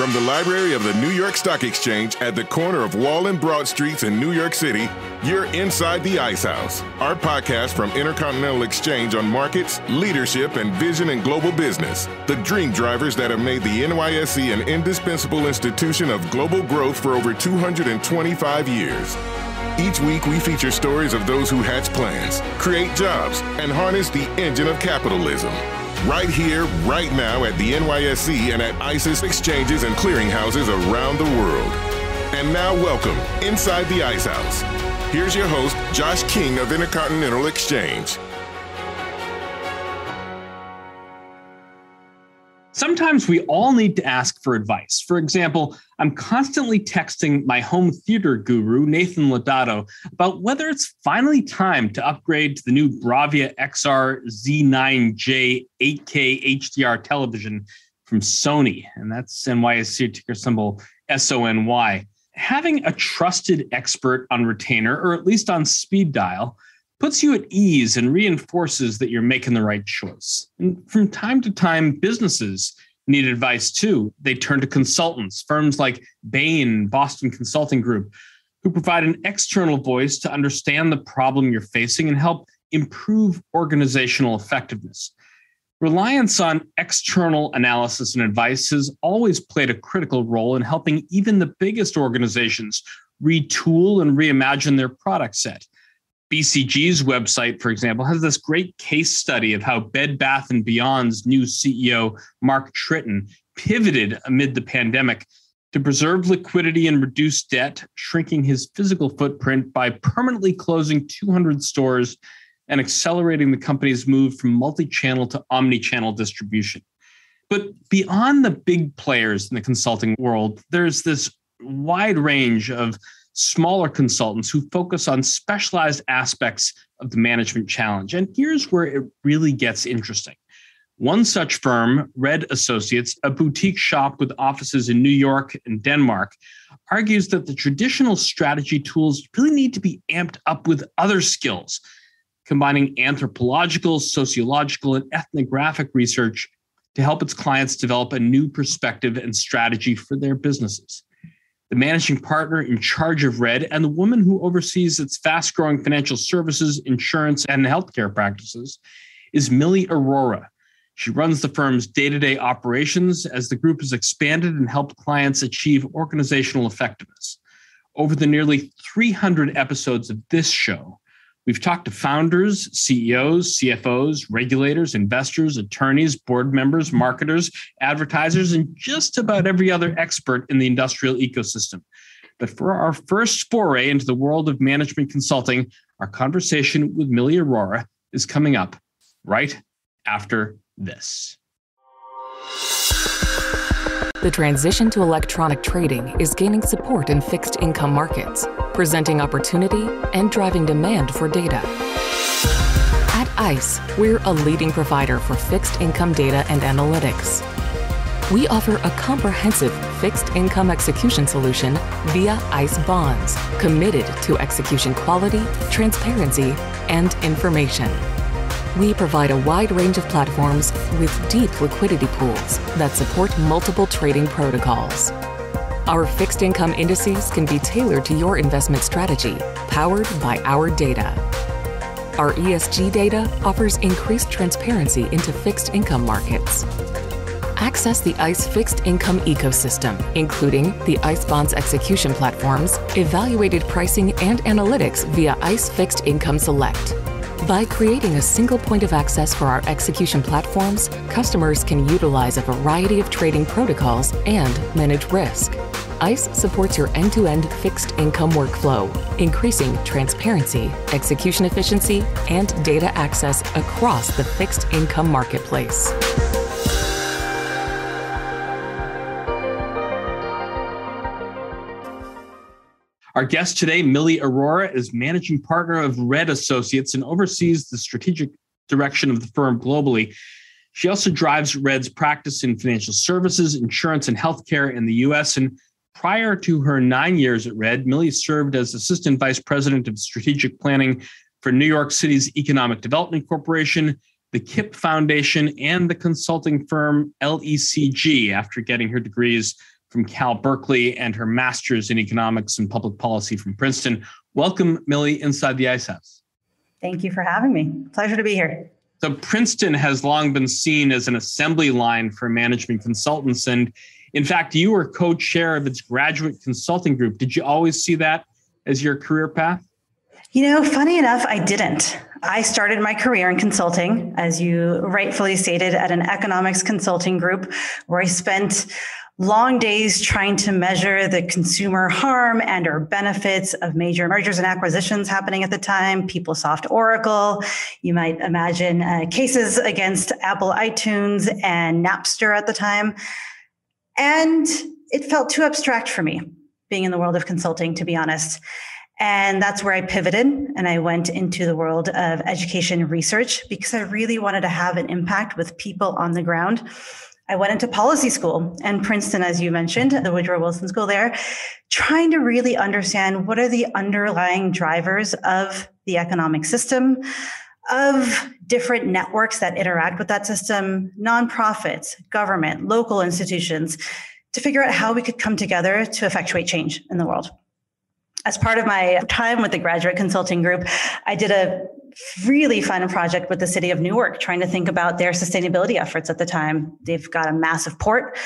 From the library of the New York Stock Exchange at the corner of Wall and Broad Streets in New York City, you're inside the Ice House, our podcast from Intercontinental Exchange on markets, leadership, and vision in global business. The dream drivers that have made the NYSE an indispensable institution of global growth for over 225 years. Each week, we feature stories of those who hatch plans, create jobs, and harness the engine of capitalism right here, right now at the NYSE and at ICE's exchanges and clearinghouses around the world. And now, welcome inside the Ice House. Here's your host, Josh King of Intercontinental Exchange. Sometimes we all need to ask for advice. For example, I'm constantly texting my home theater guru, Nathan Lodato, about whether it's finally time to upgrade to the new Bravia XR Z9J 8K HDR television from Sony. And that's NYSE ticker symbol S O N Y. Having a trusted expert on retainer, or at least on speed dial, puts you at ease and reinforces that you're making the right choice. And from time to time, businesses need advice too. They turn to consultants, firms like Bain, Boston Consulting Group, who provide an external voice to understand the problem you're facing and help improve organizational effectiveness. Reliance on external analysis and advice has always played a critical role in helping even the biggest organizations retool and reimagine their product set. BCG's website, for example, has this great case study of how Bed Bath and Beyond's new CEO, Mark Tritton, pivoted amid the pandemic to preserve liquidity and reduce debt, shrinking his physical footprint by permanently closing 200 stores and accelerating the company's move from multi channel to omni channel distribution. But beyond the big players in the consulting world, there's this wide range of smaller consultants who focus on specialized aspects of the management challenge. And here's where it really gets interesting. One such firm, Red Associates, a boutique shop with offices in New York and Denmark, argues that the traditional strategy tools really need to be amped up with other skills, combining anthropological, sociological, and ethnographic research to help its clients develop a new perspective and strategy for their businesses the managing partner in charge of Red, and the woman who oversees its fast growing financial services, insurance, and healthcare practices is Millie Arora. She runs the firm's day to day operations as the group has expanded and helped clients achieve organizational effectiveness. Over the nearly 300 episodes of this show, We've talked to founders, CEOs, CFOs, regulators, investors, attorneys, board members, marketers, advertisers, and just about every other expert in the industrial ecosystem. But for our first foray into the world of management consulting, our conversation with Millie Arora is coming up right after this. The transition to electronic trading is gaining support in fixed income markets, presenting opportunity and driving demand for data. At ICE, we're a leading provider for fixed income data and analytics. We offer a comprehensive fixed income execution solution via ICE Bonds, committed to execution quality, transparency, and information. We provide a wide range of platforms with deep liquidity pools that support multiple trading protocols. Our fixed income indices can be tailored to your investment strategy, powered by our data. Our ESG data offers increased transparency into fixed income markets. Access the ICE fixed income ecosystem, including the ICE Bonds execution platforms, evaluated pricing and analytics via ICE Fixed Income Select, by creating a single point of access for our execution platforms, customers can utilize a variety of trading protocols and manage risk. ICE supports your end to end fixed income workflow, increasing transparency, execution efficiency, and data access across the fixed income marketplace. Our guest today, Millie Arora, is managing partner of Red Associates and oversees the strategic direction of the firm globally. She also drives Red's practice in financial services, insurance, and healthcare in the US. And prior to her nine years at Red, Millie served as assistant vice president of strategic planning for New York City's Economic Development Corporation, the KIPP Foundation, and the consulting firm LECG after getting her degrees from Cal Berkeley and her master's in economics and public policy from Princeton. Welcome, Millie, inside the Ice House. Thank you for having me. Pleasure to be here. So, Princeton has long been seen as an assembly line for management consultants. And in fact, you were co chair of its graduate consulting group. Did you always see that as your career path? You know, funny enough, I didn't. I started my career in consulting, as you rightfully stated, at an economics consulting group where I spent long days trying to measure the consumer harm and or benefits of major mergers and acquisitions happening at the time. Peoplesoft oracle. You might imagine uh, cases against apple itunes and napster at the time. And it felt too abstract for me being in the world of consulting to be honest. And that's where I pivoted and I went into the world of education research because I really wanted to have an impact with people on the ground. I went into policy school and Princeton, as you mentioned, the Woodrow Wilson School there, trying to really understand what are the underlying drivers of the economic system, of different networks that interact with that system, nonprofits, government, local institutions, to figure out how we could come together to effectuate change in the world. As part of my time with the graduate consulting group, I did a really fun project with the city of Newark, trying to think about their sustainability efforts at the time. They've got a massive port,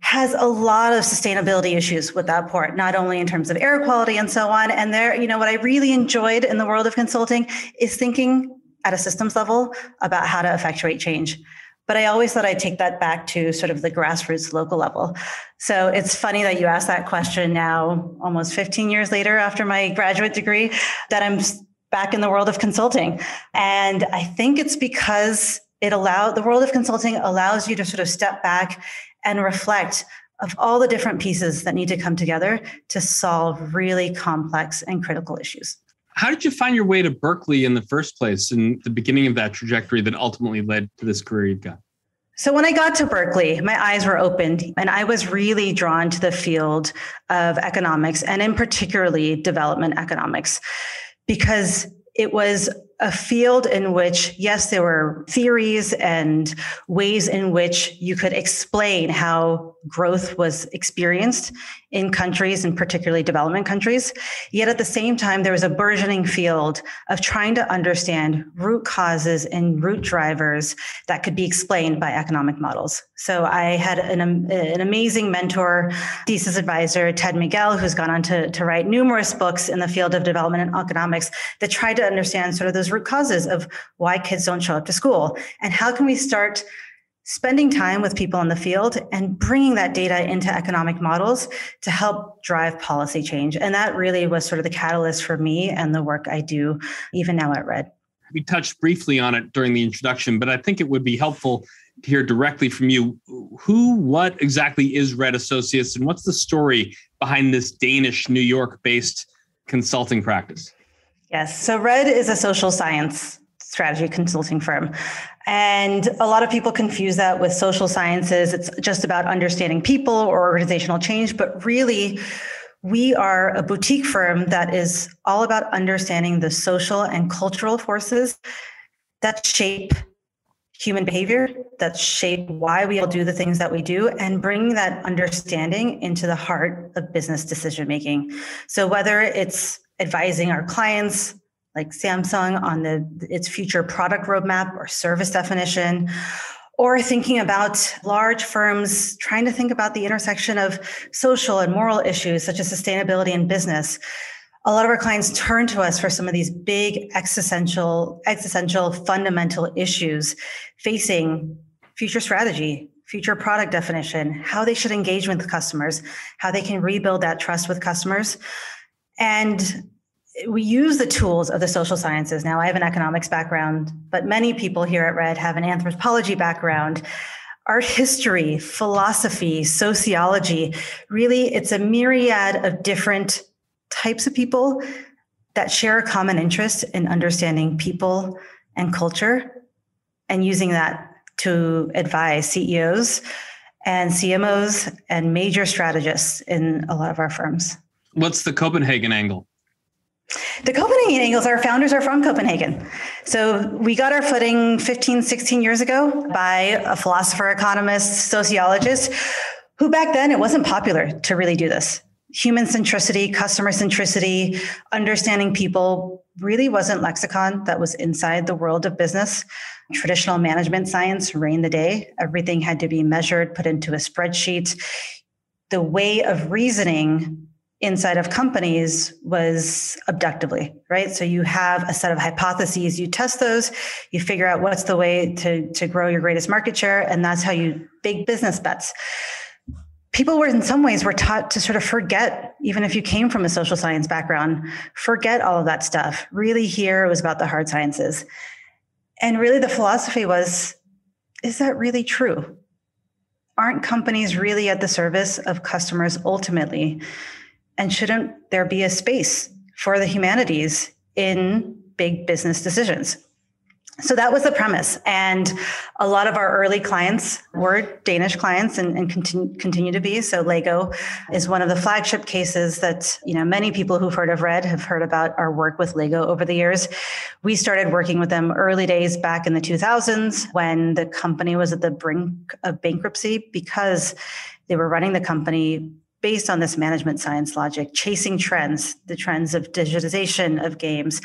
has a lot of sustainability issues with that port, not only in terms of air quality and so on. And there, you know, what I really enjoyed in the world of consulting is thinking at a systems level about how to effectuate change. But I always thought I'd take that back to sort of the grassroots local level. So it's funny that you asked that question now, almost 15 years later after my graduate degree, that I'm back in the world of consulting. And I think it's because it allowed the world of consulting allows you to sort of step back and reflect of all the different pieces that need to come together to solve really complex and critical issues. How did you find your way to Berkeley in the first place and the beginning of that trajectory that ultimately led to this career you've got? So, when I got to Berkeley, my eyes were opened and I was really drawn to the field of economics and, in particularly, development economics because it was a field in which, yes, there were theories and ways in which you could explain how growth was experienced in countries and particularly development countries. Yet at the same time, there was a burgeoning field of trying to understand root causes and root drivers that could be explained by economic models. So I had an, an amazing mentor, thesis advisor, Ted Miguel, who's gone on to, to write numerous books in the field of development and economics that tried to understand sort of those root causes of why kids don't show up to school and how can we start spending time with people in the field and bringing that data into economic models to help drive policy change. And that really was sort of the catalyst for me and the work I do even now at Red. We touched briefly on it during the introduction, but I think it would be helpful to hear directly from you who, what exactly is Red Associates and what's the story behind this Danish, New York based consulting practice? Yes. So Red is a social science strategy consulting firm. And a lot of people confuse that with social sciences. It's just about understanding people or organizational change, but really, we are a boutique firm that is all about understanding the social and cultural forces that shape human behavior, that shape why we all do the things that we do, and bring that understanding into the heart of business decision making. So, whether it's advising our clients like Samsung on the its future product roadmap or service definition or thinking about large firms trying to think about the intersection of social and moral issues such as sustainability in business. A lot of our clients turn to us for some of these big existential existential fundamental issues facing future strategy future product definition how they should engage with customers how they can rebuild that trust with customers. And we use the tools of the social sciences. Now, I have an economics background, but many people here at Red have an anthropology background. Art history, philosophy, sociology really, it's a myriad of different types of people that share a common interest in understanding people and culture and using that to advise CEOs and CMOs and major strategists in a lot of our firms. What's the Copenhagen angle? The Copenhagen Angles, our founders are from Copenhagen. So we got our footing 15, 16 years ago by a philosopher, economist, sociologist who back then it wasn't popular to really do this. Human centricity, customer centricity, understanding people really wasn't lexicon that was inside the world of business. Traditional management science reigned the day. Everything had to be measured, put into a spreadsheet. The way of reasoning inside of companies was abductively, right? So you have a set of hypotheses, you test those, you figure out what's the way to, to grow your greatest market share, and that's how you big business bets. People were in some ways were taught to sort of forget, even if you came from a social science background, forget all of that stuff. Really here it was about the hard sciences. And really the philosophy was, is that really true? Aren't companies really at the service of customers ultimately? And shouldn't there be a space for the humanities in big business decisions? So that was the premise. And a lot of our early clients were Danish clients and, and continue, continue to be. So Lego is one of the flagship cases that, you know, many people who've heard of Red have heard about our work with Lego over the years. We started working with them early days back in the 2000s when the company was at the brink of bankruptcy because they were running the company based on this management science logic, chasing trends, the trends of digitization of games.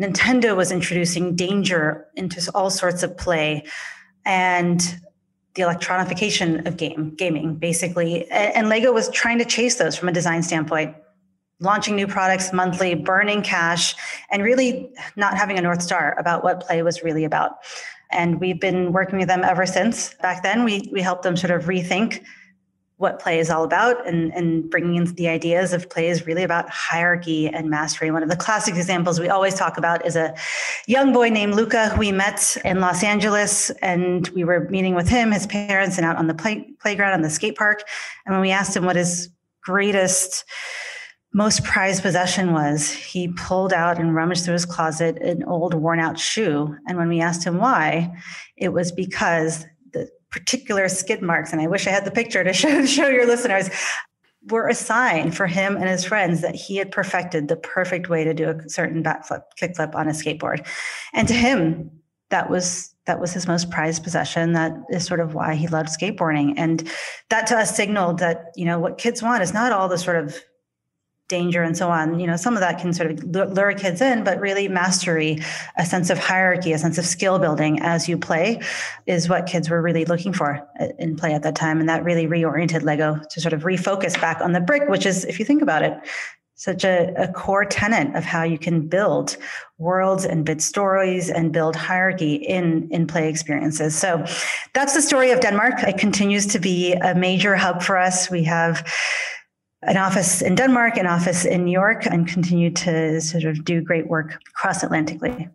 Nintendo was introducing danger into all sorts of play and the electronification of game gaming basically. And lego was trying to chase those from a design standpoint launching new products monthly burning cash and really not having a north star about what play was really about. And we've been working with them ever since. Back then we we helped them sort of rethink what play is all about and, and bringing in the ideas of play is really about hierarchy and mastery. One of the classic examples we always talk about is a young boy named Luca who we met in Los Angeles and we were meeting with him, his parents, and out on the play, playground on the skate park. And when we asked him what his greatest, most prized possession was, he pulled out and rummaged through his closet an old worn out shoe. And when we asked him why, it was because particular skid marks, and I wish I had the picture to show, show your listeners, were a sign for him and his friends that he had perfected the perfect way to do a certain backflip, kickflip on a skateboard. And to him, that was that was his most prized possession. That is sort of why he loved skateboarding. And that to us signaled that, you know, what kids want is not all the sort of danger and so on. You know, some of that can sort of lure kids in, but really mastery, a sense of hierarchy, a sense of skill building as you play is what kids were really looking for uh, in play at that time. And that really reoriented Lego to sort of refocus back on the brick, which is, if you think about it, such a, a core tenet of how you can build worlds and bit stories and build hierarchy in in play experiences. So that's the story of Denmark. It continues to be a major hub for us. We have an office in Denmark, an office in New York, and continue to sort of do great work cross Atlantically.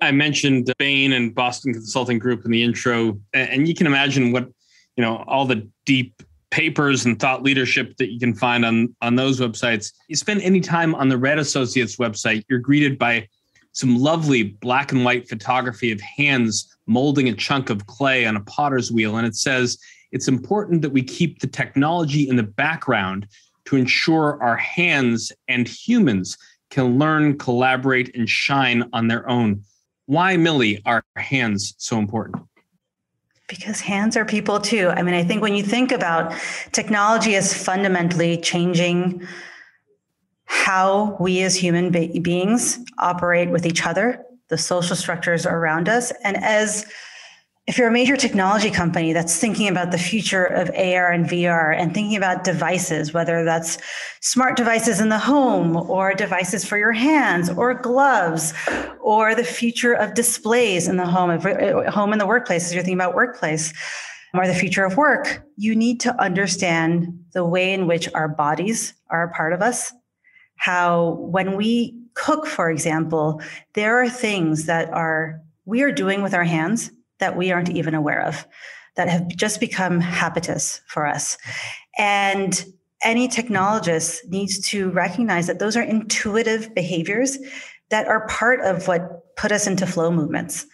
I mentioned Bain and Boston Consulting Group in the intro, and you can imagine what you know all the deep papers and thought leadership that you can find on on those websites. You spend any time on the Red Associates website, you're greeted by some lovely black and white photography of hands molding a chunk of clay on a potter's wheel, and it says it's important that we keep the technology in the background to ensure our hands and humans can learn, collaborate, and shine on their own. Why, Millie, are hands so important? Because hands are people too. I mean, I think when you think about technology as fundamentally changing how we as human be- beings operate with each other, the social structures around us, and as if you're a major technology company that's thinking about the future of AR and VR and thinking about devices, whether that's smart devices in the home or devices for your hands or gloves or the future of displays in the home, if, uh, home in the workplace, as you're thinking about workplace or the future of work, you need to understand the way in which our bodies are a part of us. How when we cook, for example, there are things that are we are doing with our hands that we aren't even aware of that have just become habitus for us. And any technologist needs to recognize that those are intuitive behaviors that are part of what put us into flow movements.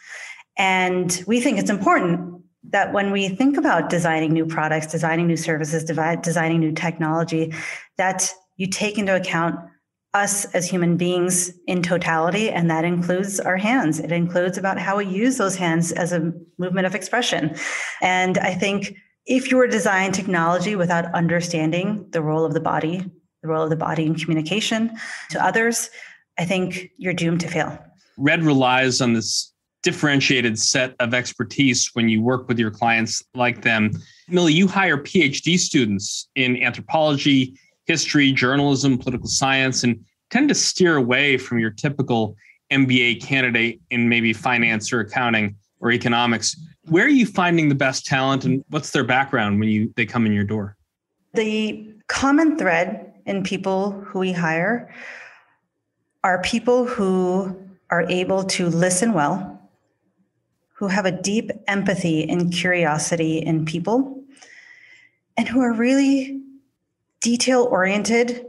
And we think it's important that when we think about designing new products, designing new services, designing new technology, that you take into account us as human beings in totality, and that includes our hands. It includes about how we use those hands as a movement of expression. And I think if you were designing technology without understanding the role of the body, the role of the body in communication to others, I think you're doomed to fail. Red relies on this differentiated set of expertise when you work with your clients like them. Millie, you hire PhD students in anthropology, history, journalism, political science, and tend to steer away from your typical MBA candidate in maybe finance or accounting or economics. Where are you finding the best talent and what's their background when you they come in your door? The common thread in people who we hire are people who are able to listen well, who have a deep empathy and curiosity in people, and who are really detail oriented,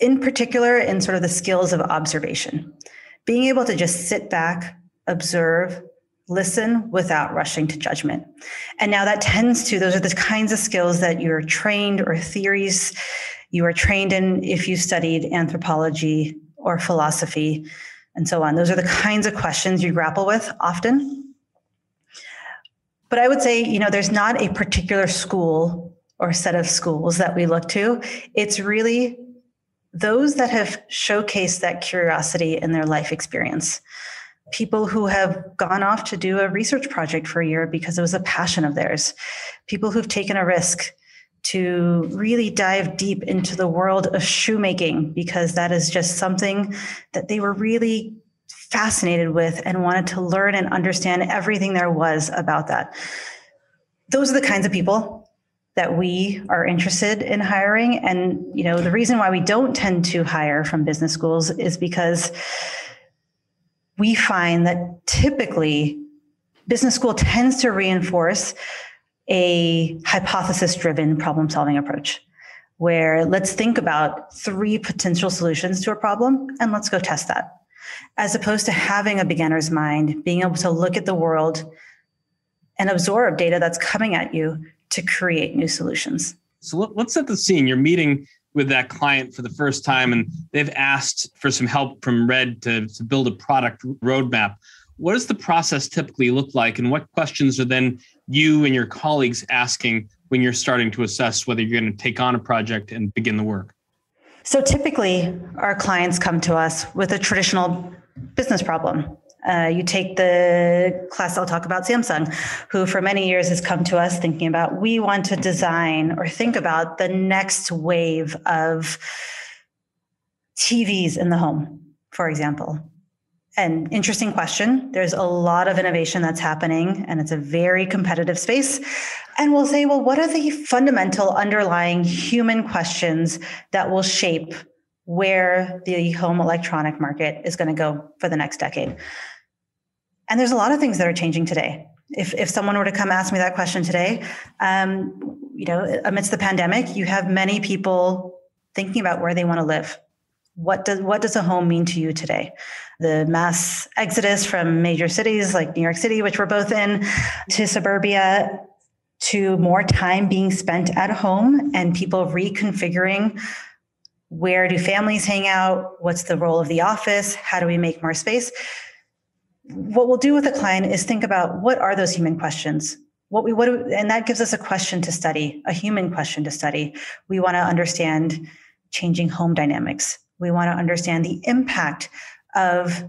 in particular in sort of the skills of observation. Being able to just sit back, observe, listen without rushing to judgment. And now that tends to, those are the kinds of skills that you're trained or theories you are trained in if you studied anthropology or philosophy and so on. Those are the kinds of questions you grapple with often. But I would say, you know, there's not a particular school or set of schools that we look to. It's really those that have showcased that curiosity in their life experience people who have gone off to do a research project for a year because it was a passion of theirs, people who've taken a risk to really dive deep into the world of shoemaking because that is just something that they were really fascinated with and wanted to learn and understand everything there was about that. Those are the kinds of people that we are interested in hiring. And you know the reason why we don't tend to hire from business schools is because we find that typically business school tends to reinforce a hypothesis driven problem solving approach where let's think about three potential solutions to a problem and let's go test that as opposed to having a beginner's mind being able to look at the world and absorb data that's coming at you to create new solutions so let's set the scene you're meeting with that client for the first time and they've asked for some help from Red to, to build a product roadmap. What does the process typically look like, and what questions are then you and your colleagues asking when you're starting to assess whether you're going to take on a project and begin the work? So typically, our clients come to us with a traditional business problem. Uh, you take the class I'll talk about Samsung, who for many years has come to us thinking about we want to design or think about the next wave of TVs in the home, for example. An interesting question. There's a lot of innovation that's happening, and it's a very competitive space. And we'll say, well, what are the fundamental underlying human questions that will shape where the home electronic market is going to go for the next decade. And there's a lot of things that are changing today. If, if someone were to come ask me that question today, um, you know, amidst the pandemic, you have many people thinking about where they want to live. What does what does a home mean to you today? The mass exodus from major cities like New York City, which we're both in, to suburbia, to more time being spent at home and people reconfiguring where do families hang out? What's the role of the office? How do we make more space? What we'll do with a client is think about what are those human questions? What we what do, and that gives us a question to study, a human question to study. We want to understand changing home dynamics. We want to understand the impact of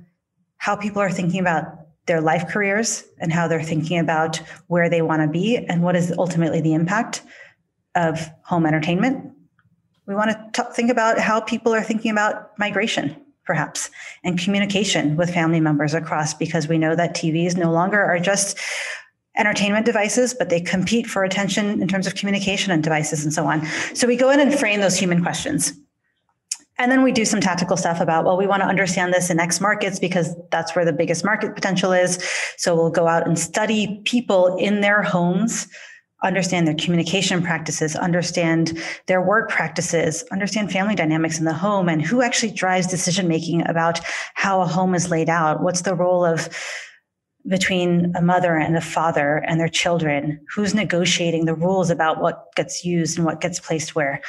how people are thinking about their life careers and how they're thinking about where they want to be and what is ultimately the impact of home entertainment we want to t- think about how people are thinking about migration, perhaps, and communication with family members across, because we know that TVs no longer are just entertainment devices, but they compete for attention in terms of communication and devices and so on. So we go in and frame those human questions. And then we do some tactical stuff about, well, we want to understand this in X markets because that's where the biggest market potential is. So we'll go out and study people in their homes understand their communication practices, understand their work practices, understand family dynamics in the home, and who actually drives decision making about how a home is laid out. What's the role of between a mother and a father and their children? Who's negotiating the rules about what gets used and what gets placed where?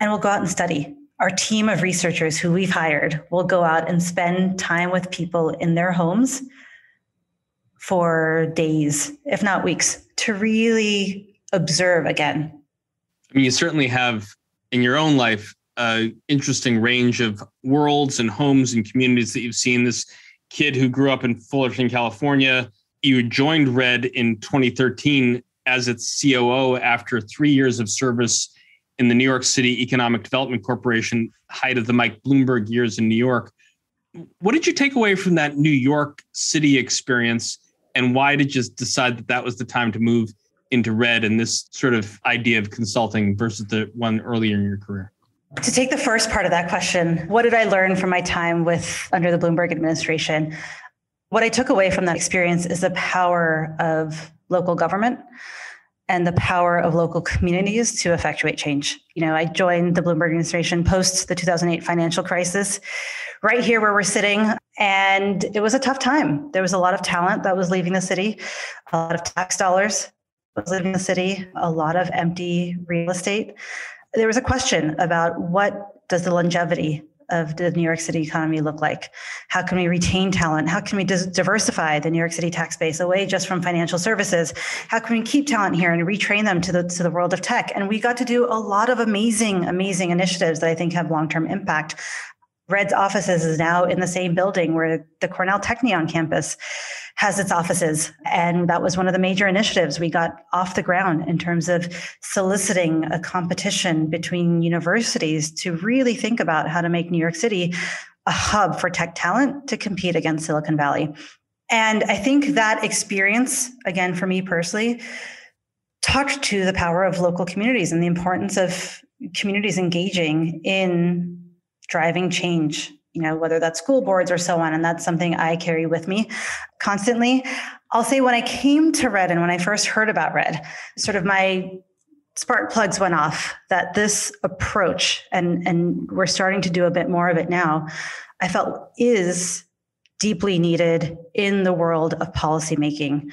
And we'll go out and study. Our team of researchers who we've hired will go out and spend time with people in their homes for days, if not weeks, to really observe again. I mean, you certainly have in your own life an interesting range of worlds and homes and communities that you've seen. This kid who grew up in Fullerton, California, you joined Red in 2013 as its COO after three years of service in the New York City Economic Development Corporation, height of the Mike Bloomberg years in New York. What did you take away from that New York City experience, and why did you decide that that was the time to move into Red and this sort of idea of consulting versus the one earlier in your career? To take the first part of that question, what did I learn from my time with under the Bloomberg administration? What I took away from that experience is the power of local government and the power of local communities to effectuate change. You know, I joined the Bloomberg administration post the 2008 financial crisis, right here where we're sitting. And it was a tough time. There was a lot of talent that was leaving the city, a lot of tax dollars was leaving the city, a lot of empty real estate. There was a question about what does the longevity of the New York City economy look like? How can we retain talent? How can we diversify the New York City tax base away just from financial services? How can we keep talent here and retrain them to the to the world of tech? And we got to do a lot of amazing, amazing initiatives that I think have long term impact. Red's offices is now in the same building where the Cornell Technion campus has its offices. And that was one of the major initiatives we got off the ground in terms of soliciting a competition between universities to really think about how to make New York City a hub for tech talent to compete against Silicon Valley. And I think that experience, again, for me personally, talked to the power of local communities and the importance of communities engaging in driving change you know, whether that's school boards or so on. And that's something I carry with me constantly. I'll say when I came to Red and when I first heard about Red, sort of my spark plugs went off that this approach, and, and we're starting to do a bit more of it now, I felt is deeply needed in the world of policymaking.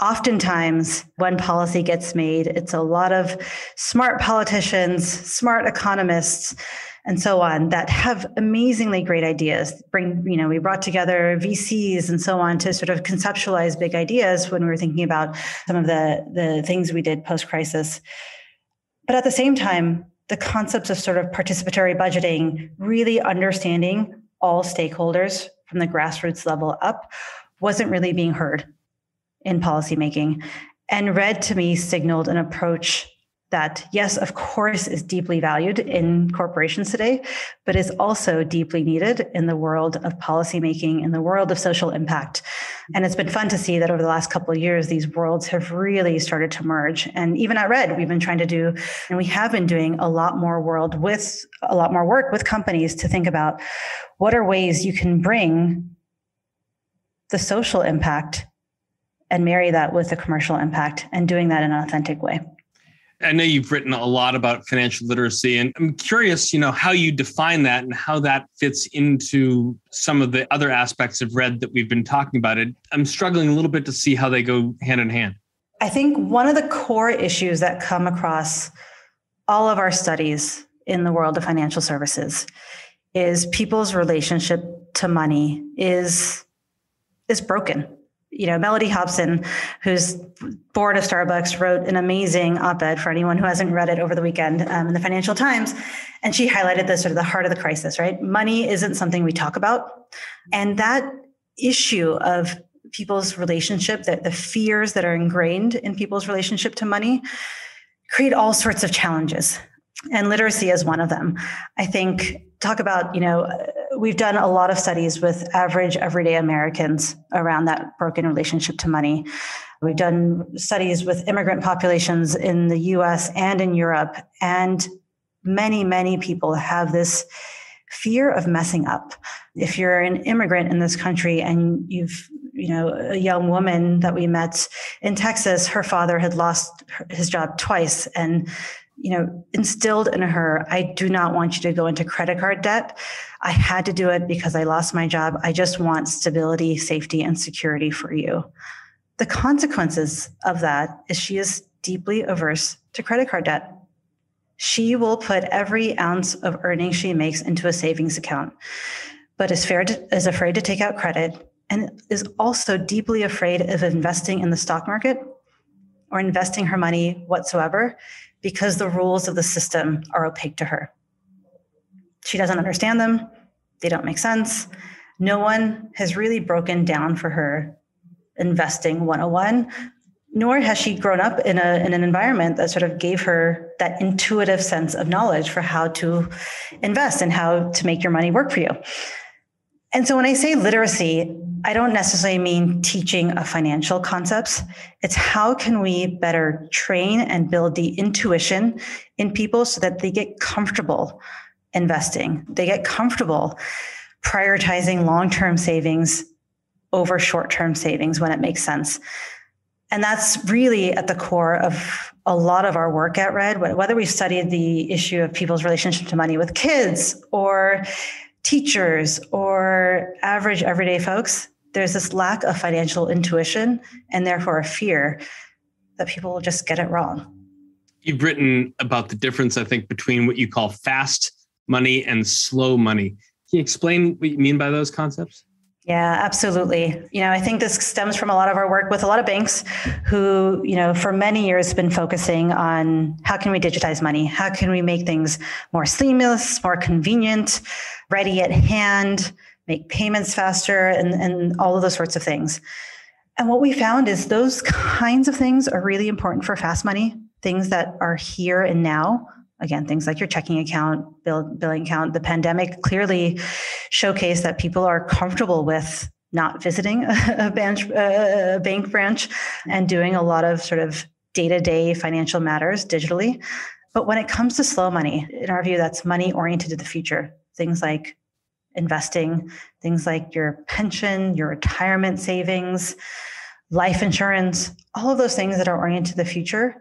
Oftentimes, when policy gets made, it's a lot of smart politicians, smart economists and so on that have amazingly great ideas. Bring, you know, we brought together VCs and so on to sort of conceptualize big ideas when we were thinking about some of the, the things we did post crisis. But at the same time, the concepts of sort of participatory budgeting, really understanding all stakeholders from the grassroots level up, wasn't really being heard in policymaking. And Red to me signaled an approach that, yes, of course, is deeply valued in corporations today, but is also deeply needed in the world of policymaking, in the world of social impact. And it's been fun to see that over the last couple of years, these worlds have really started to merge. And even at Red, we've been trying to do, and we have been doing a lot more world with a lot more work with companies to think about what are ways you can bring the social impact and marry that with the commercial impact and doing that in an authentic way. I know you've written a lot about financial literacy, and I'm curious, you know, how you define that and how that fits into some of the other aspects of Red that we've been talking about. It, I'm struggling a little bit to see how they go hand in hand. I think one of the core issues that come across all of our studies in the world of financial services is people's relationship to money is is broken you know, Mellody Hobson, who's board of Starbucks, wrote an amazing op-ed for anyone who hasn't read it over the weekend um, in the Financial Times, and she highlighted the sort of the heart of the crisis. Right, money isn't something we talk about, and that issue of people's relationship, that the fears that are ingrained in people's relationship to money, create all sorts of challenges, and literacy is one of them. I think talk about you know we've done a lot of studies with average everyday Americans around that broken relationship to money. We've done studies with immigrant populations in the US and in Europe. And many, many people have this fear of messing up. If you're an immigrant in this country and you've, you know, a young woman that we met in Texas, her father had lost his job twice and you know, instilled in her, I do not want you to go into credit card debt. I had to do it because I lost my job. I just want stability, safety, and security for you. The consequences of that is she is deeply averse to credit card debt. She will put every ounce of earnings she makes into a savings account, but is, to, is afraid to take out credit and is also deeply afraid of investing in the stock market or investing her money whatsoever because the rules of the system are opaque to her. She doesn't understand them, they don't make sense. No one has really broken down for her investing 101 nor has she grown up in, a, in an environment that sort of gave her that intuitive sense of knowledge for how to invest and how to make your money work for you. And so when I say literacy, I don't necessarily mean teaching of financial concepts. It's how can we better train and build the intuition in people so that they get comfortable investing. They get comfortable prioritizing long-term savings over short-term savings when it makes sense. And that's really at the core of a lot of our work at Red, whether we've studied the issue of people's relationship to money with kids or teachers or average everyday folks, there's this lack of financial intuition and therefore a fear that people will just get it wrong. You've written about the difference, I think, between what you call fast money and slow money. Can you explain what you mean by those concepts? Yeah, absolutely. You know, I think this stems from a lot of our work with a lot of banks who, you know, for many years have been focusing on how can we digitize money? How can we make things more seamless, more convenient, ready at hand, make payments faster, and, and all of those sorts of things. And what we found is those kinds of things are really important for fast money, things that are here and now again things like your checking account bill, billing account the pandemic clearly showcased that people are comfortable with not visiting a, bench, uh, a bank branch and doing a lot of sort of day-to-day financial matters digitally. But when it comes to slow money in our view that's money oriented to the future. Things like investing things like your pension your retirement savings life insurance all of those things that are oriented to the future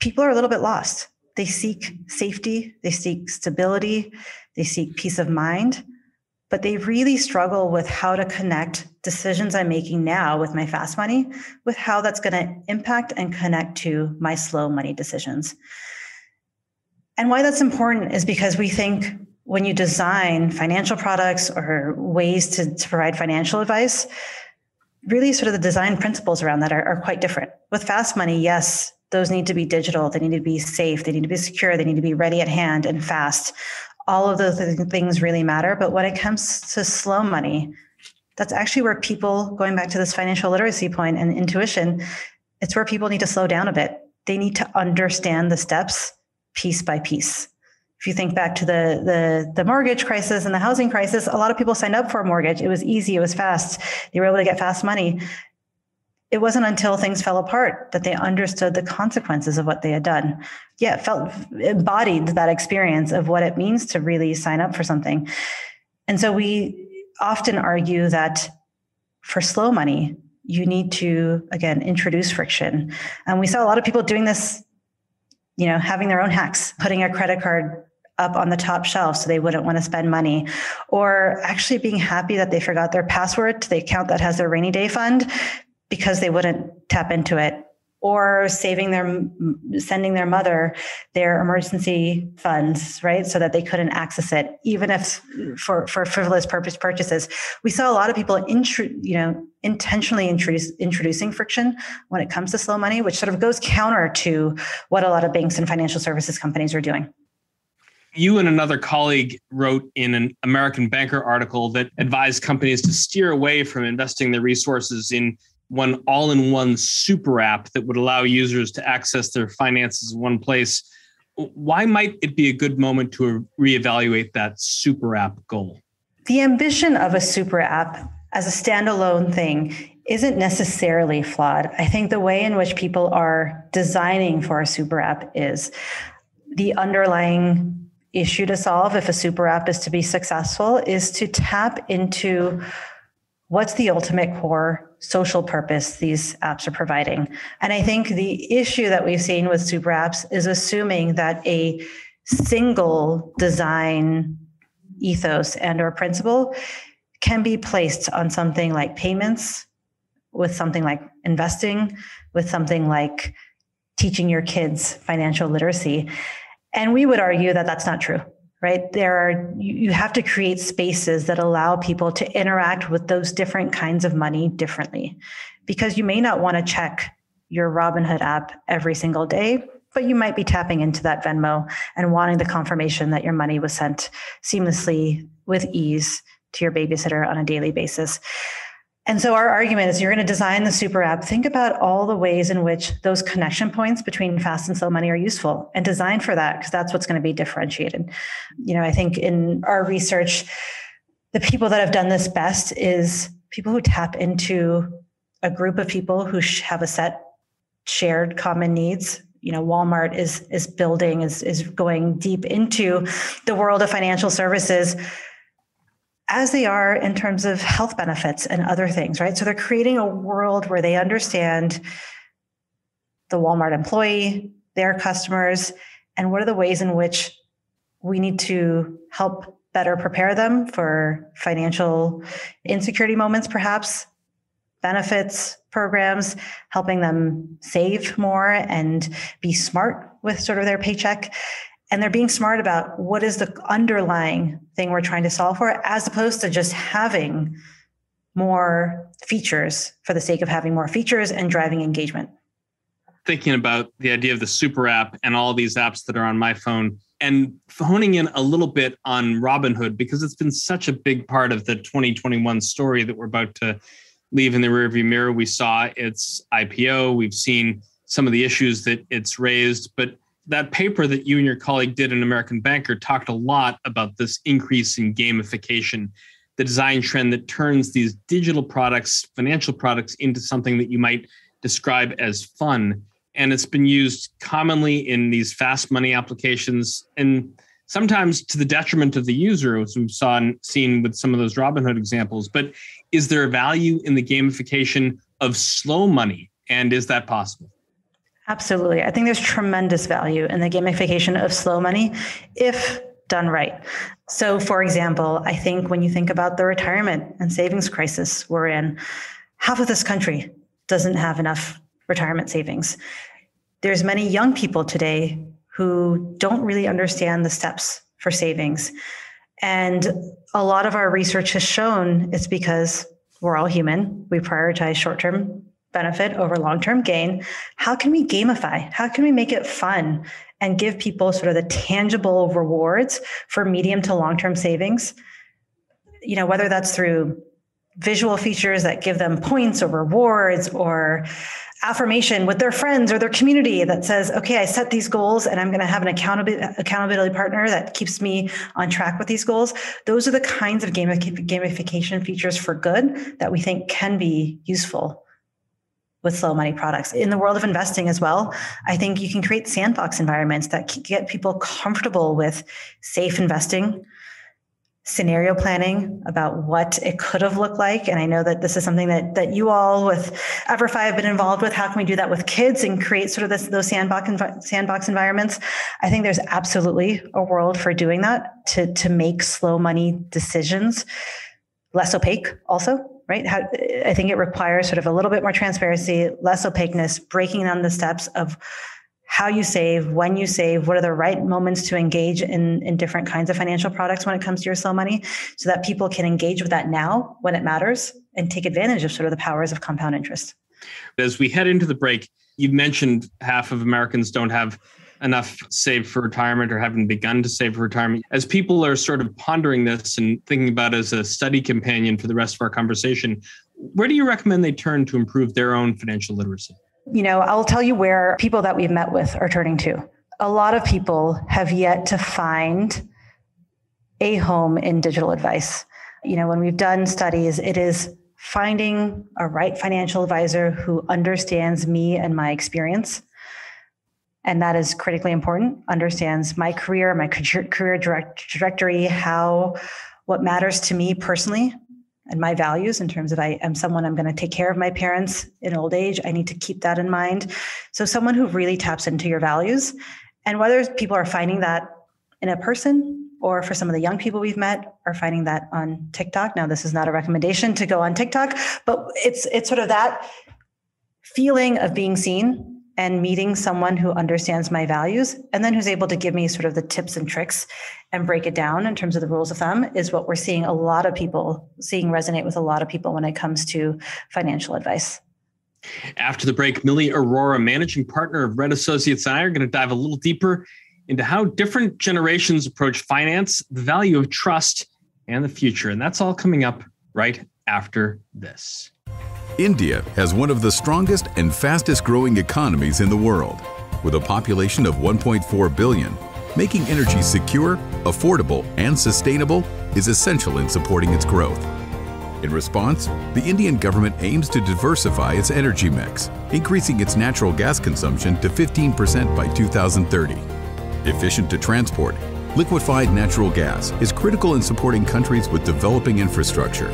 people are a little bit lost they seek safety, they seek stability, they seek peace of mind, but they really struggle with how to connect decisions I'm making now with my fast money with how that's going to impact and connect to my slow money decisions. And why that's important is because we think when you design financial products or ways to, to provide financial advice, really sort of the design principles around that are, are quite different. With fast money, yes, those need to be digital. They need to be safe. They need to be secure. They need to be ready at hand and fast. All of those things really matter. But when it comes to slow money that's actually where people going back to this financial literacy point and intuition it's where people need to slow down a bit. They need to understand the steps piece by piece. If you think back to the, the the mortgage crisis and the housing crisis a lot of people signed up for a mortgage. It was easy. It was fast. They were able to get fast money it wasn't until things fell apart that they understood the consequences of what they had done. Yeah, felt embodied that experience of what it means to really sign up for something. And so we often argue that for slow money, you need to again introduce friction. And we saw a lot of people doing this, you know, having their own hacks, putting a credit card up on the top shelf so they wouldn't want to spend money or actually being happy that they forgot their password to the account that has their rainy day fund because they wouldn't tap into it or saving their sending their mother their emergency funds right? So that they couldn't access it even if for for frivolous purpose purchases. We saw a lot of people intru- you know intentionally introduce, introducing friction when it comes to slow money which sort of goes counter to what a lot of banks and financial services companies are doing. You and another colleague wrote in an American Banker article that advised companies to steer away from investing their resources in one all-in-one super app that would allow users to access their finances in one place. Why might it be a good moment to reevaluate that super app goal? The ambition of a super app as a standalone thing isn't necessarily flawed. I think the way in which people are designing for a super app is the underlying issue to solve if a super app is to be successful is to tap into what's the ultimate core social purpose these apps are providing. And I think the issue that we've seen with super apps is assuming that a single design ethos and or principle can be placed on something like payments with something like investing with something like teaching your kids financial literacy and we would argue that that's not true right there are you have to create spaces that allow people to interact with those different kinds of money differently because you may not want to check your Robinhood app every single day, but you might be tapping into that Venmo and wanting the confirmation that your money was sent seamlessly with ease to your babysitter on a daily basis. And so our argument is you're going to design the super app. Think about all the ways in which those connection points between fast and slow money are useful and design for that because that's what's going to be differentiated. You know, I think in our research, the people that have done this best is people who tap into a group of people who have a set shared common needs you know walmart is is building is is going deep into the world of financial services as they are in terms of health benefits and other things right so they're creating a world where they understand the walmart employee their customers and what are the ways in which we need to help better prepare them for financial insecurity moments perhaps benefits programs, helping them save more and be smart with sort of their paycheck. And they're being smart about what is the underlying thing we're trying to solve for, as opposed to just having more features for the sake of having more features and driving engagement. Thinking about the idea of the super app and all these apps that are on my phone and honing in a little bit on Robinhood because it's been such a big part of the 2021 story that we're about to leave in the rearview mirror. We saw its IPO. We've seen some of the issues that it's raised, but that paper that you and your colleague did in American Banker talked a lot about this increase in gamification, the design trend that turns these digital products, financial products, into something that you might describe as fun. And it's been used commonly in these fast money applications and sometimes to the detriment of the user, as we've saw, seen with some of those Robinhood examples. But is there a value in the gamification of slow money? And is that possible? Absolutely. I think there's tremendous value in the gamification of slow money if done right. So, for example, I think when you think about the retirement and savings crisis we're in, half of this country doesn't have enough retirement savings. There's many young people today who don't really understand the steps for savings. And a lot of our research has shown it's because we're all human. We prioritize short term benefit over long term gain. How can we gamify? How can we make it fun and give people sort of the tangible rewards for medium to long term savings? You know, whether that's through visual features that give them points or rewards or affirmation with their friends or their community that says, okay, I set these goals and I'm going to have an accountability, accountability partner that keeps me on track with these goals. Those are the kinds of gamification features for good that we think can be useful with slow money products. In the world of investing as well, I think you can create sandbox environments that get people comfortable with safe investing, scenario planning about what it could have looked like. And I know that this is something that that you all with EverFi have been involved with. How can we do that with kids and create sort of this, those sandbox sandbox environments? I think there's absolutely a world for doing that to to make slow money decisions less opaque also right How, i think it requires sort of a little bit more transparency less opaqueness breaking down the steps of how you save, when you save, what are the right moments to engage in, in different kinds of financial products when it comes to your slow money, so that people can engage with that now when it matters and take advantage of sort of the powers of compound interest. As we head into the break, you mentioned half of Americans don't have enough saved for retirement or haven't begun to save for retirement. As people are sort of pondering this and thinking about as a study companion for the rest of our conversation, where do you recommend they turn to improve their own financial literacy? you know, I'll tell you where people that we've met with are turning to. A lot of people have yet to find a home in digital advice. You know, when we've done studies, it is finding a right financial advisor who understands me and my experience. And that is critically important, understands my career, my career direct trajectory, how, what matters to me personally, and my values in terms of I am someone I'm going to take care of my parents in old age. I need to keep that in mind. So someone who really taps into your values and whether people are finding that in a person or for some of the young people we've met are finding that on TikTok. Now this is not a recommendation to go on TikTok, but it's it's sort of that feeling of being seen and meeting someone who understands my values and then who's able to give me sort of the tips and tricks and break it down in terms of the rules of thumb is what we're seeing a lot of people seeing resonate with a lot of people when it comes to financial advice. After the break, Millie Arora, managing partner of ReD Associates, and I are going to dive a little deeper into how different generations approach finance, the value of trust, and the future. And that's all coming up right after this. India has one of the strongest and fastest growing economies in the world. With a population of 1.4 billion, making energy secure, affordable, and sustainable is essential in supporting its growth. In response, the Indian government aims to diversify its energy mix, increasing its natural gas consumption to 15% by 2030. Efficient to transport, liquefied natural gas is critical in supporting countries with developing infrastructure.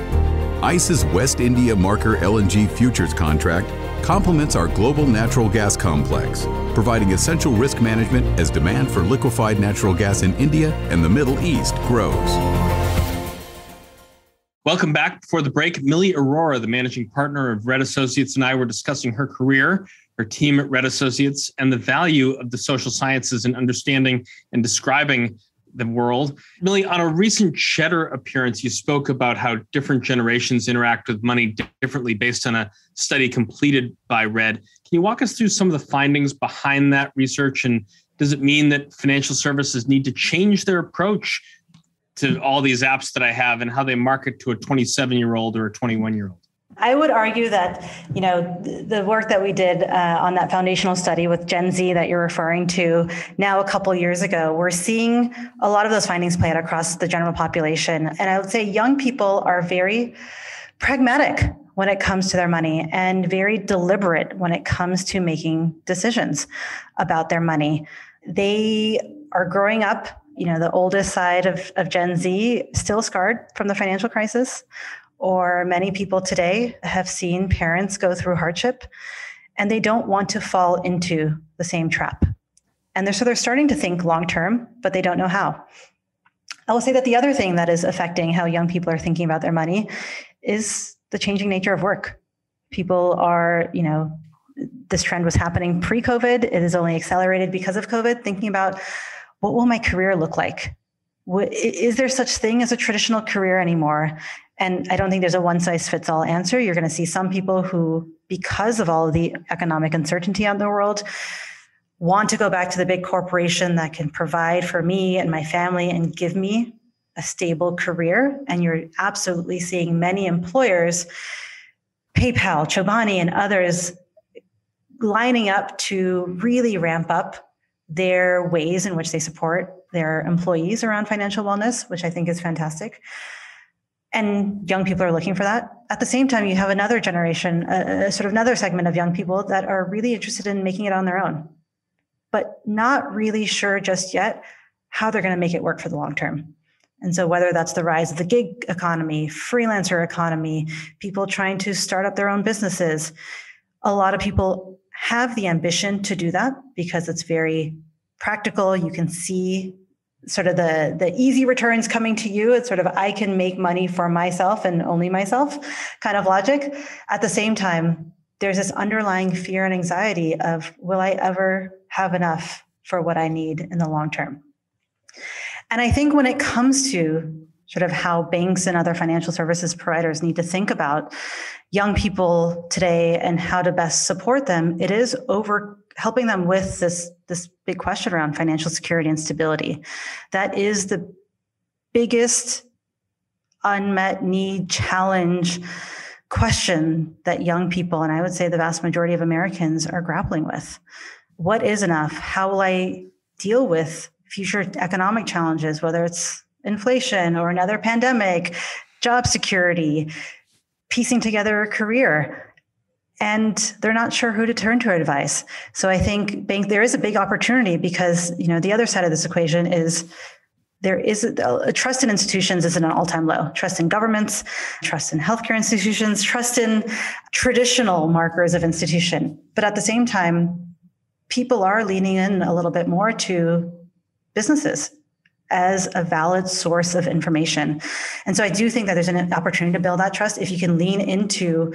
ICE's West India Marker LNG futures contract complements our global natural gas complex, providing essential risk management as demand for liquefied natural gas in India and the Middle East grows. Welcome back. Before the break, Millie Arora, the managing partner of ReD Associates, and I were discussing her career, her team at ReD Associates, and the value of the social sciences in understanding and describing the world. Millie, on a recent Cheddar appearance, you spoke about how different generations interact with money differently based on a study completed by ReD. Can you walk us through some of the findings behind that research? And does it mean that financial services need to change their approach to all these apps that I have and how they market to a 27 year old or a 21 year old? I would argue that you know the work that we did uh, on that foundational study with Gen Z that you're referring to now a couple years ago, we're seeing a lot of those findings play out across the general population, and I would say young people are very pragmatic when it comes to their money and very deliberate when it comes to making decisions about their money. They are growing up you know the oldest side of, of gen z still scarred from the financial crisis or many people today have seen parents go through hardship and they don't want to fall into the same trap and they're so they're starting to think long term but they don't know how i will say that the other thing that is affecting how young people are thinking about their money is the changing nature of work people are you know this trend was happening pre-covid it is only accelerated because of covid thinking about what will my career look like? Is there such thing as a traditional career anymore? And I don't think there's a one size fits all answer. You're going to see some people who, because of all of the economic uncertainty in the world, want to go back to the big corporation that can provide for me and my family and give me a stable career. And you're absolutely seeing many employers, PayPal, Chobani, and others lining up to really ramp up their ways in which they support their employees around financial wellness, which I think is fantastic. And young people are looking for that. At the same time, you have another generation, a, a sort of another segment of young people that are really interested in making it on their own, but not really sure just yet how they're going to make it work for the long term. And so, whether that's the rise of the gig economy, freelancer economy, people trying to start up their own businesses, a lot of people have the ambition to do that because it's very practical. You can see sort of the the easy returns coming to you. It's sort of I can make money for myself and only myself kind of logic. At the same time, there's this underlying fear and anxiety of will I ever have enough for what I need in the long term? And I think when it comes to sort of how banks and other financial services providers need to think about young people today and how to best support them it is over helping them with this this big question around financial security and stability. That is the biggest unmet need challenge question that young people and i would say the vast majority of americans are grappling with. What is enough? How will i deal with future economic challenges whether it's inflation or another pandemic, job security, piecing together a career. And they're not sure who to turn to advice. So I think bank there is a big opportunity because you know the other side of this equation is there is a, a, trust in institutions is at an all-time low. Trust in governments, trust in healthcare institutions, trust in traditional markers of institution. But at the same time, people are leaning in a little bit more to businesses as a valid source of information. And so I do think that there's an opportunity to build that trust if you can lean into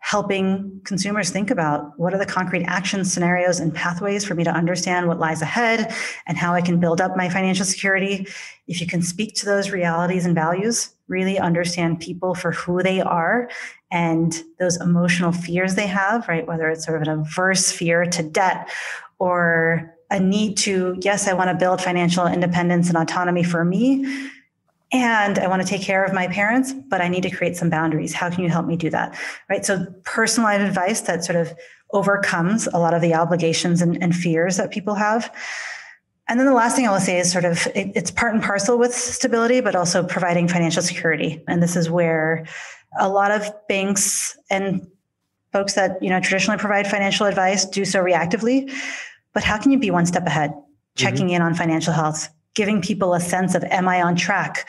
helping consumers think about what are the concrete action scenarios and pathways for me to understand what lies ahead and how I can build up my financial security. If you can speak to those realities and values really understand people for who they are and those emotional fears they have, right? Whether it's sort of an averse fear to debt or a need to, yes, I want to build financial independence and autonomy for me. And I want to take care of my parents, but I need to create some boundaries. How can you help me do that? Right. So, personalized advice that sort of overcomes a lot of the obligations and, and fears that people have. And then the last thing I will say is sort of it, it's part and parcel with stability, but also providing financial security. And this is where a lot of banks and folks that you know traditionally provide financial advice do so reactively. But how can you be one step ahead, checking mm-hmm. in on financial health, giving people a sense of am I on track?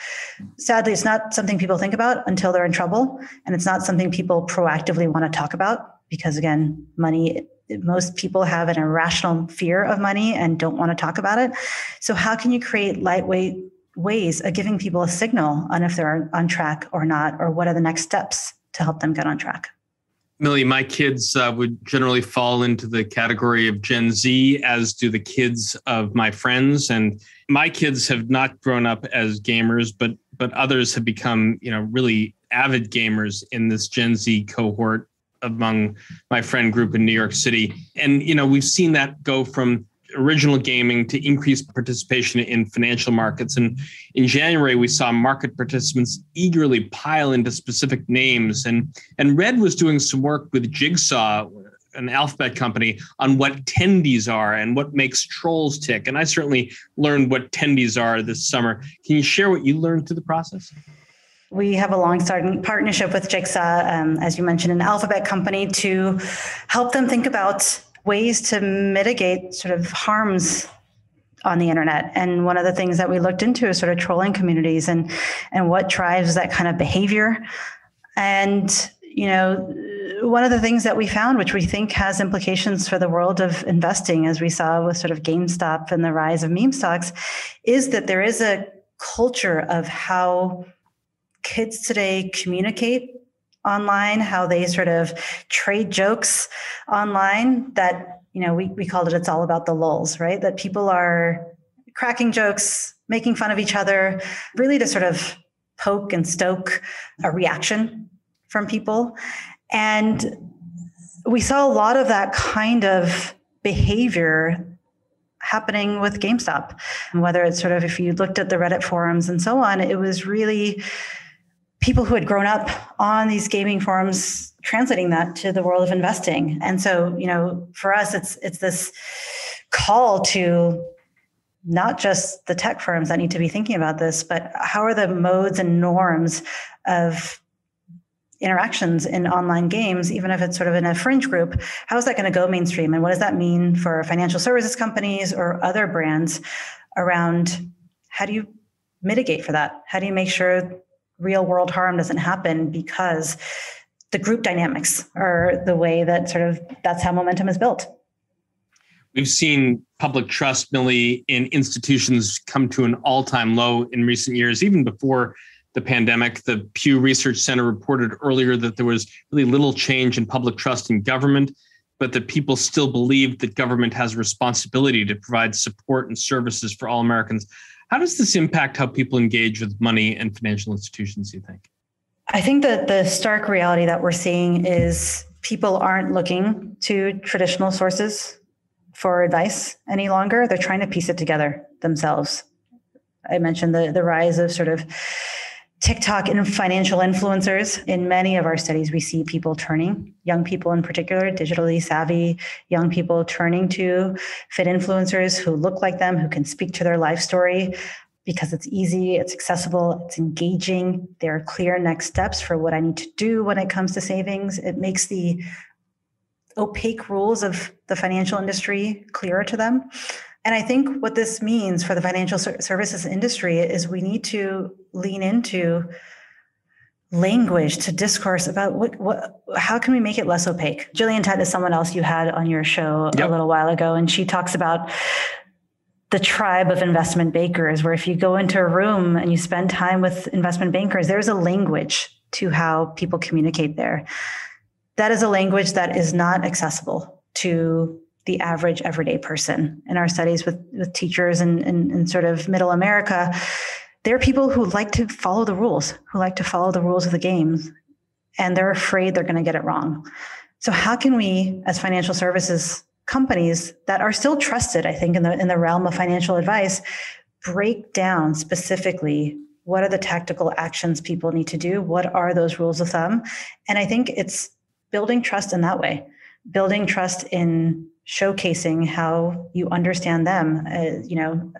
Sadly, it's not something people think about until they're in trouble, and it's not something people proactively want to talk about because again, money most people have an irrational fear of money and don't want to talk about it. So, how can you create lightweight ways of giving people a signal on if they're on track or not, or what are the next steps to help them get on track? Millie, my kids uh, would generally fall into the category of Gen Z, as do the kids of my friends. And my kids have not grown up as gamers, but but others have become, you know, really avid gamers in this Gen Z cohort among my friend group in New York City. And, you know, we've seen that go from original gaming to increase participation in financial markets. And in January, we saw market participants eagerly pile into specific names. And, and ReD was doing some work with Jigsaw, an alphabet company, on what tendies are and what makes trolls tick. And I certainly learned what tendies are this summer. Can you share what you learned through the process? We have a long-standing partnership with Jigsaw, um, as you mentioned, an alphabet company, to help them think about ways to mitigate sort of harms on the internet. And one of the things that we looked into is sort of trolling communities and and what drives that kind of behavior. And you know, one of the things that we found, which we think has implications for the world of investing, as we saw with sort of GameStop and the rise of meme stocks, is that there is a culture of how kids today communicate online, how they sort of trade jokes online that, you know, we, we called it it's all about the lulz, right? That people are cracking jokes, making fun of each other, really to sort of poke and stoke a reaction from people. And we saw a lot of that kind of behavior happening with GameStop. And whether it's sort of if you looked at the Reddit forums and so on, it was really people who had grown up on these gaming forums translating that to the world of investing. And so you know for us it's it's this call to not just the tech firms that need to be thinking about this but how are the modes and norms of interactions in online games even if it's sort of in a fringe group how is that going to go mainstream? And what does that mean for financial services companies or other brands around how do you mitigate for that? How do you make sure real world harm doesn't happen because the group dynamics are the way that sort of that's how momentum is built. We've seen public trust, Millie, in institutions come to an all time low in recent years, even before the pandemic. The Pew Research Center reported earlier that there was really little change in public trust in government, but that people still believe that government has a responsibility to provide support and services for all Americans. How does this impact how people engage with money and financial institutions, you think? I think that the stark reality that we're seeing is people aren't looking to traditional sources for advice any longer. They're trying to piece it together themselves. I mentioned the, the rise of sort of TikTok and financial influencers. In many of our studies, we see people turning, young people in particular, digitally savvy young people turning to finfluencers who look like them, who can speak to their life story because it's easy, it's accessible, it's engaging. There are clear next steps for what I need to do when it comes to savings. It makes the opaque rules of the financial industry clearer to them. And I think what this means for the financial services industry is we need to lean into language to discourse about what, what how can we make it less opaque Gillian Tett is someone else you had on your show yep. a little while ago and she talks about the tribe of investment bankers where if you go into a room and you spend time with investment bankers there's a language to how people communicate there that is a language that is not accessible to the average everyday person in our studies with, with teachers and, and, sort of middle America. There are people who like to follow the rules, who like to follow the rules of the game, and they're afraid they're going to get it wrong. So, how can we, as financial services companies that are still trusted, I think, in the in the realm of financial advice, break down specifically what are the tactical actions people need to do? What are those rules of thumb? And I think it's building trust in that way, building trust in showcasing how you understand them. Uh, you know,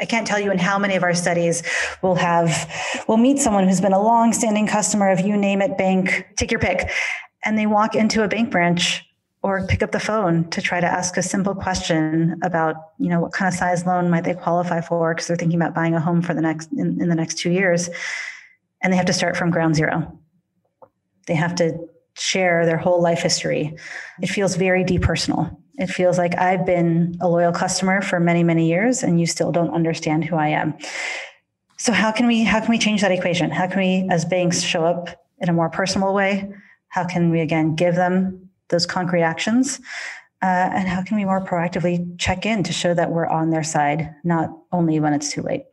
I can't tell you in how many of our studies we'll have, we'll meet someone who's been a long-standing customer of you name it bank, take your pick, and they walk into a bank branch or pick up the phone to try to ask a simple question about you know what kind of size loan might they qualify for because they're thinking about buying a home for the next in, in the next two years and they have to start from ground zero. They have to share their whole life history. It feels very depersonal it feels like i've been a loyal customer for many many years and you still don't understand who i am so how can we how can we change that equation how can we as banks show up in a more personal way how can we again give them those concrete actions? Uh, and how can we more proactively check in to show that we're on their side, not only when it's too late?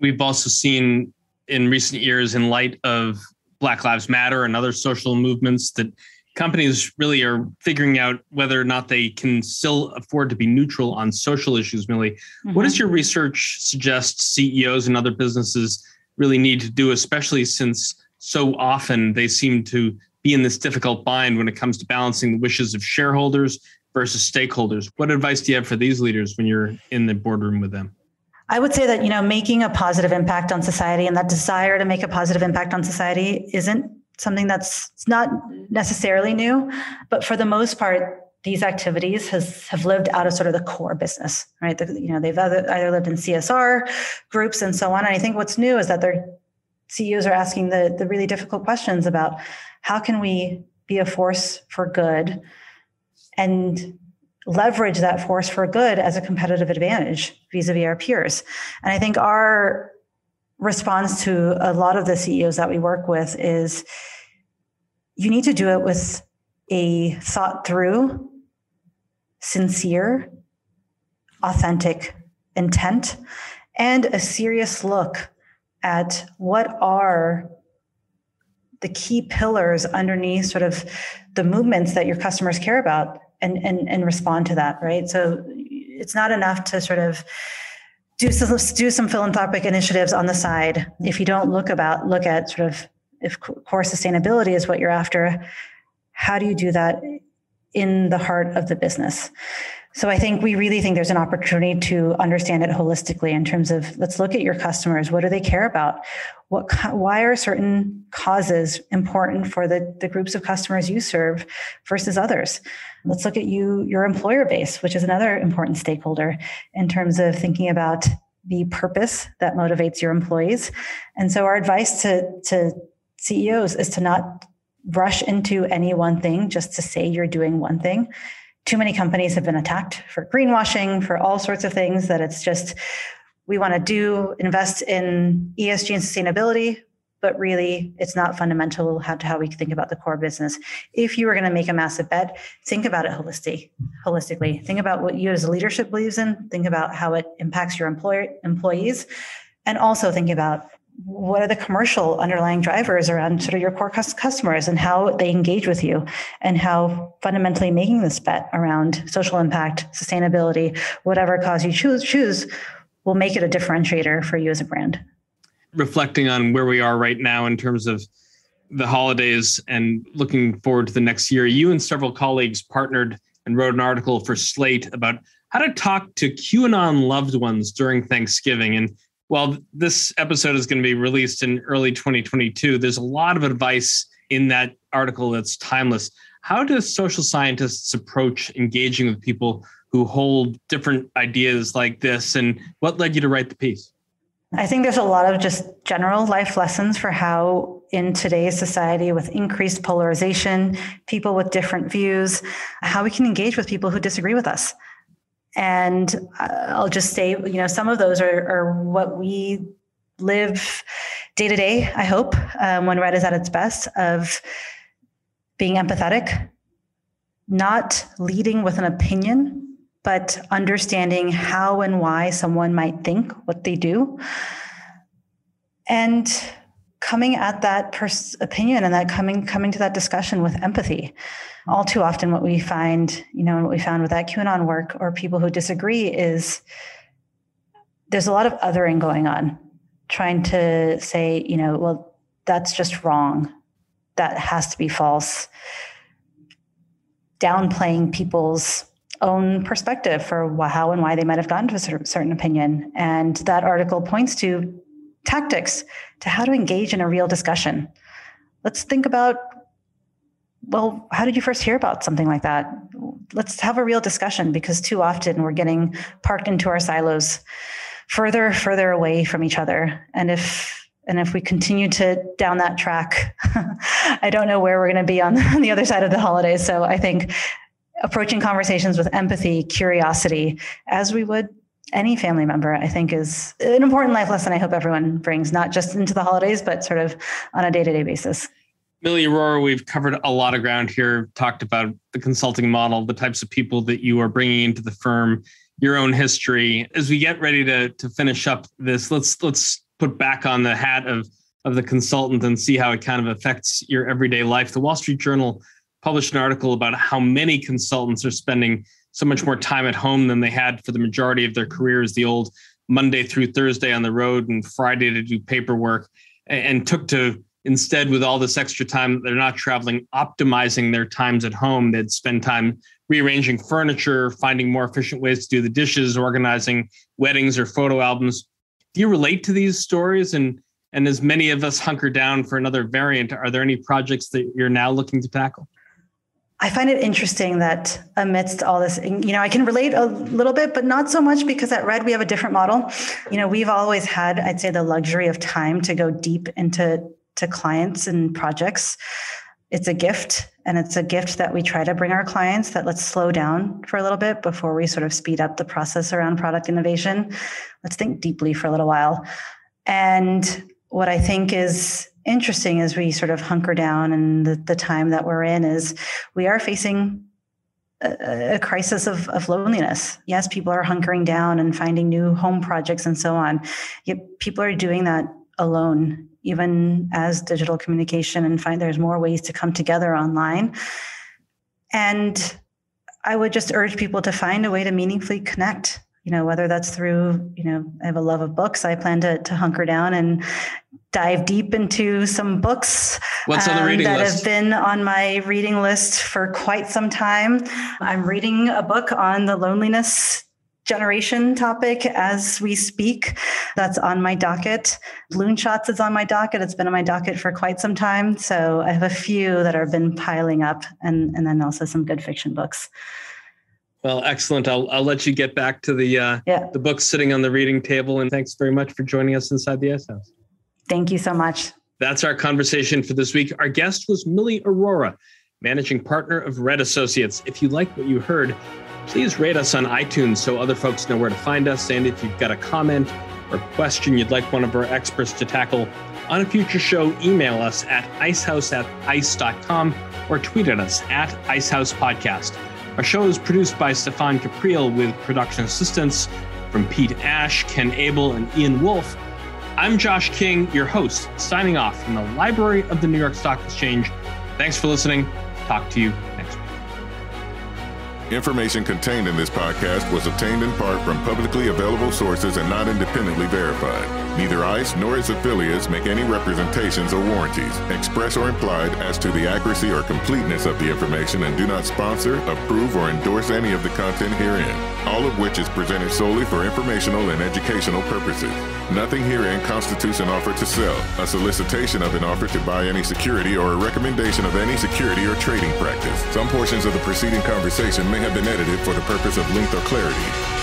We've also seen in recent years, in light of Black Lives Matter and other social movements, that companies really are figuring out whether or not they can still afford to be neutral on social issues. Millie, mm-hmm. what does your research suggest CEOs and other businesses really need to do, especially since so often they seem to be in this difficult bind when it comes to balancing the wishes of shareholders versus stakeholders. What advice do you have for these leaders when you're in the boardroom with them? I would say that you know making a positive impact on society and that desire to make a positive impact on society isn't something that's not necessarily new, but for the most part, these activities has have lived out of sort of the core business, right? The, you know, they've either, either lived in CSR groups and so on. And I think what's new is that their CEOs are asking the the really difficult questions about how can we be a force for good and leverage that force for good as a competitive advantage vis-a-vis our peers and i think our response to a lot of the ceos that we work with is you need to do it with a thought through sincere authentic intent and a serious look at what are the key pillars underneath sort of the movements that your customers care about and, and, and respond to that, right? So it's not enough to sort of do some, do some philanthropic initiatives on the side. If you don't look about, look at sort of if core sustainability is what you're after, how do you do that in the heart of the business? So I think we really think there's an opportunity to understand it holistically in terms of let's look at your customers. What do they care about? What why are certain causes important for the, the groups of customers you serve versus others? Let's look at you, your employer base, which is another important stakeholder in terms of thinking about the purpose that motivates your employees. And so our advice to, to CEOs is to not rush into any one thing just to say you're doing one thing too many companies have been attacked for greenwashing, for all sorts of things that it's just, we want to do, invest in ESG and sustainability, but really it's not fundamental to how we think about the core business. If you were going to make a massive bet, think about it holistically. Holistically, think about what you as a leadership believes in. Think about how it impacts your employer employees, and also think about what are the commercial underlying drivers around sort of your core customers and how they engage with you and how fundamentally making this bet around social impact sustainability whatever cause you choose choose will make it a differentiator for you as a brand? Reflecting on where we are right now in terms of the holidays and looking forward to the next year you and several colleagues partnered and wrote an article for slate about how to talk to qanon loved ones during thanksgiving. And well, this episode is going to be released in early 2022. There's a lot of advice in that article that's timeless. How do social scientists approach engaging with people who hold different ideas like this? And what led you to write the piece? I think there's a lot of just general life lessons for how, in today's society, with increased polarization, people with different views, how we can engage with people who disagree with us. And uh, I'll just say, you know, some of those are, are what we live day to day, I hope, um, when ReD is at its best of being empathetic, not leading with an opinion, but understanding how and why someone might think what they do. and coming at that pers- opinion and that coming coming to that discussion with empathy. All too often, what we find, you know, and what we found with that QAnon work or people who disagree is there's a lot of othering going on, trying to say, you know, well, that's just wrong. That has to be false. Downplaying people's own perspective for how and why they might have gotten to a certain opinion. And that article points to tactics to how to engage in a real discussion. Let's think about well, how did you first hear about something like that? Let's have a real discussion because too often we're getting parked into our silos further, further away from each other. And if and if we continue to down that track, I don't know where we're going to be on, on the other side of the holidays. So I think approaching conversations with empathy, curiosity, as we would any family member, I think is an important life lesson I hope everyone brings, not just into the holidays, but sort of on a day to day basis. Millie Arora, we've covered a lot of ground here, talked about the consulting model, the types of people that you are bringing into the firm, your own history. As we get ready to, to finish up this, let's let's put back on the hat of, of the consultant and see how it kind of affects your everyday life. The Wall Street Journal published an article about how many consultants are spending so much more time at home than they had for the majority of their careers, the old Monday through Thursday on the road and Friday to do paperwork, and, took to instead with all this extra time they're not traveling optimizing their times at home. They'd spend time rearranging furniture finding more efficient ways to do the dishes organizing weddings or photo albums. Do you relate to these stories? And and as many of us hunker down for another variant are there any projects that you're now looking to tackle I find it interesting that amidst all this, you know, I can relate a little bit, but not so much because at ReD we have a different model. You know, we've always had, I'd say, the luxury of time to go deep into to clients and projects. It's a gift, and it's a gift that we try to bring our clients. That let's slow down for a little bit before we sort of speed up the process around product innovation. Let's think deeply for a little while. And what I think is interesting as we sort of hunker down and the, the time that we're in is we are facing a, crisis of, of, loneliness. Yes, people are hunkering down and finding new home projects and so on. Yet people are doing that alone, even as digital communication and find there's more ways to come together online. And I would just urge people to find a way to meaningfully connect you know whether that's through you know i have a love of books i plan to, to hunker down and dive deep into some books What's on the um, that list? have been on my reading list for quite some time i'm reading a book on the loneliness generation topic as we speak. That's on my docket. Loonshots is on my docket. It's been on my docket for quite some time. So I have a few that have been piling up and, and then also some good fiction books. Well, excellent. I'll, I'll let you get back to the uh, yeah. the books sitting on the reading table. And thanks very much for joining us inside the Ice House. Thank you so much. That's our conversation for this week. Our guest was Millie Arora, managing partner of ReD Associates. If you like what you heard, please rate us on iTunes so other folks know where to find us. And if you've got a comment or question you'd like one of our experts to tackle on a future show, email us at icehouse at ice.com or tweet at us at Icehouse Podcast. Our show is produced by Stefan Capriel with production assistance from Pete Ash, Ken Abel, and Ian Wolfe. I'm Josh King, your host, signing off from the Library of the New York Stock Exchange. Thanks for listening. Talk to you next week. Information contained in this podcast was obtained in part from publicly available sources and not independently verified. Neither ICE nor its affiliates make any representations or warranties, express or implied, as to the accuracy or completeness of the information and do not sponsor, approve, or endorse any of the content herein, all of which is presented solely for informational and educational purposes. Nothing herein constitutes an offer to sell, a solicitation of an offer to buy any security, or a recommendation of any security or trading practice. Some portions of the preceding conversation may have been edited for the purpose of length or clarity.